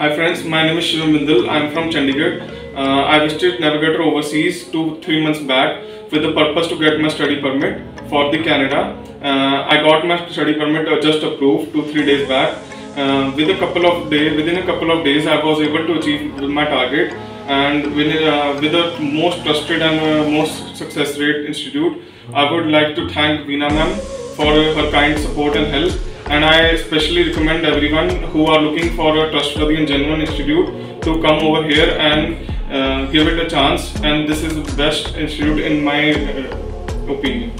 Hi friends, my name is Shivam Bindal. I'm from Chandigarh. Uh, I visited Navigator overseas two three months back with the purpose to get my study permit for the Canada. Uh, I got my study permit uh, just approved two three days back. Uh, with a couple of days, within a couple of days, I was able to achieve my target. And with, uh, with the most trusted and uh, most success rate institute, I would like to thank Veena ma'am for her kind support and help and I especially recommend everyone who are looking for a trustworthy and genuine institute to come over here and uh, give it a chance and this is the best institute in my uh, opinion.